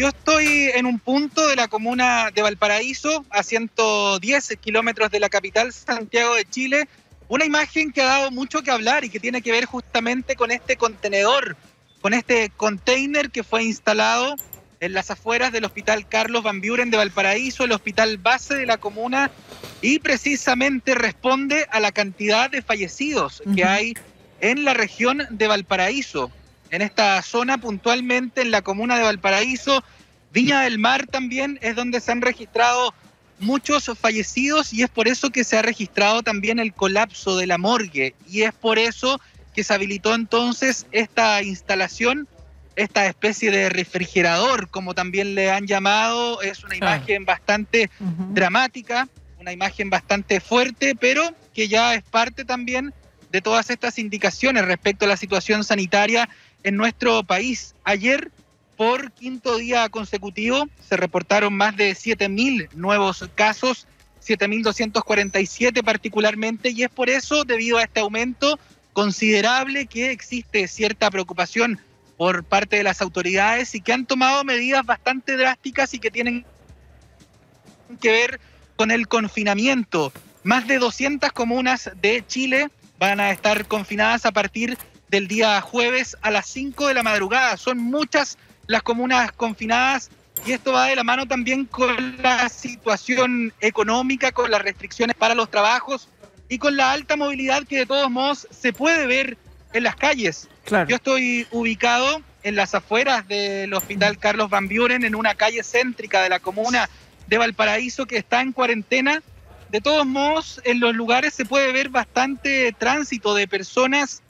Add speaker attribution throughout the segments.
Speaker 1: Yo estoy en un punto de la comuna de Valparaíso, a 110 kilómetros de la capital, Santiago de Chile. Una imagen que ha dado mucho que hablar y que tiene que ver justamente con este contenedor, con este container que fue instalado en las afueras del Hospital Carlos Van Buren de Valparaíso, el hospital base de la comuna, y precisamente responde a la cantidad de fallecidos que hay en la región de Valparaíso, en esta zona puntualmente en la comuna de Valparaíso. Viña del Mar también es donde se han registrado muchos fallecidos y es por eso que se ha registrado también el colapso de la morgue. Y es por eso que se habilitó entonces esta instalación esta especie de refrigerador, como también le han llamado, es una imagen bastante dramática, una imagen bastante fuerte, pero que ya es parte también de todas estas indicaciones respecto a la situación sanitaria en nuestro país. Ayer, por quinto día consecutivo, se reportaron más de 7.000 nuevos casos, 7.247 particularmente, y es por eso, debido a este aumento considerable, que existe cierta preocupación por parte de las autoridades y que han tomado medidas bastante drásticas y que tienen que ver con el confinamiento. Más de 200 comunas de Chile van a estar confinadas a partir del día jueves a las 5 de la madrugada. Son muchas las comunas confinadas y esto va de la mano también con la situación económica, con las restricciones para los trabajos y con la alta movilidad que de todos modos se puede ver en las calles. Yo estoy ubicado en las afueras del Hospital Carlos Van Buren, en una calle céntrica de la comuna de Valparaíso que está en cuarentena. De todos modos, en los lugares se puede ver bastante tránsito de personas,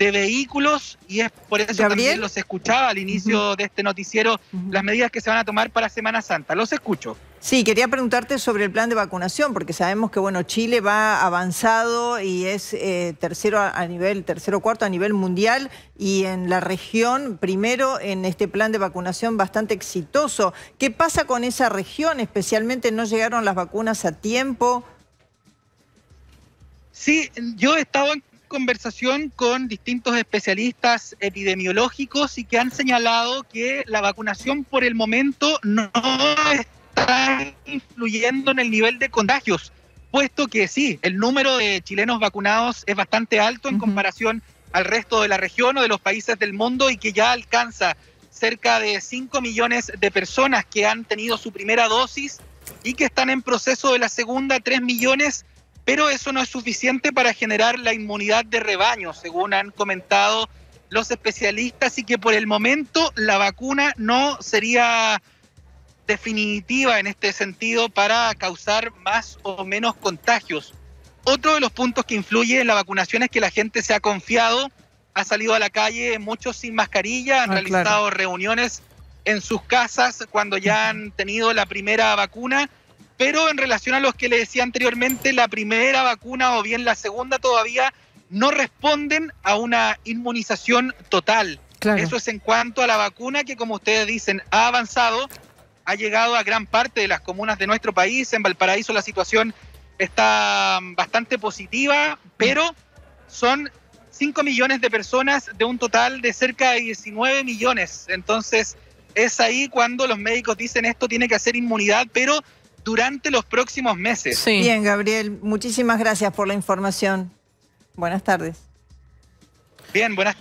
Speaker 1: de vehículos, y es por eso también los escuchaba al inicio de este noticiero, las medidas que se van a tomar para Semana Santa. Los escucho.
Speaker 2: Sí, quería preguntarte sobre el plan de vacunación, porque sabemos que bueno, Chile va avanzado y es eh, tercero a nivel, tercero cuarto a nivel mundial y en la región, primero en este plan de vacunación bastante exitoso. ¿Qué pasa con esa región? Especialmente no llegaron las vacunas a tiempo.
Speaker 1: Sí, yo he estado en conversación con distintos especialistas epidemiológicos y que han señalado que la vacunación por el momento no está influyendo en el nivel de contagios, puesto que sí, el número de chilenos vacunados es bastante alto en comparación al resto de la región o de los países del mundo y que ya alcanza cerca de 5 millones de personas que han tenido su primera dosis y que están en proceso de la segunda, 3 millones, pero eso no es suficiente para generar la inmunidad de rebaño, según han comentado los especialistas, y que por el momento la vacuna no sería definitiva en este sentido para causar más o menos contagios. Otro de los puntos que influye en la vacunación es que la gente se ha confiado, ha salido a la calle, muchos sin mascarilla, han ah, realizado reuniones en sus casas cuando ya han tenido la primera vacuna, pero en relación a los que le decía anteriormente, la primera vacuna o bien la segunda todavía no responden a una inmunización total. Eso es en cuanto a la vacuna que, como ustedes dicen, ha avanzado, ha llegado a gran parte de las comunas de nuestro país. En Valparaíso la situación está mm, bastante positiva, pero son 5 millones de personas de un total de cerca de 19 millones. Entonces es ahí cuando los médicos dicen esto tiene que hacer inmunidad, pero durante los próximos meses.
Speaker 2: Bien, Gabriel, muchísimas gracias por la información. Buenas tardes.
Speaker 1: Bien, buenas tardes.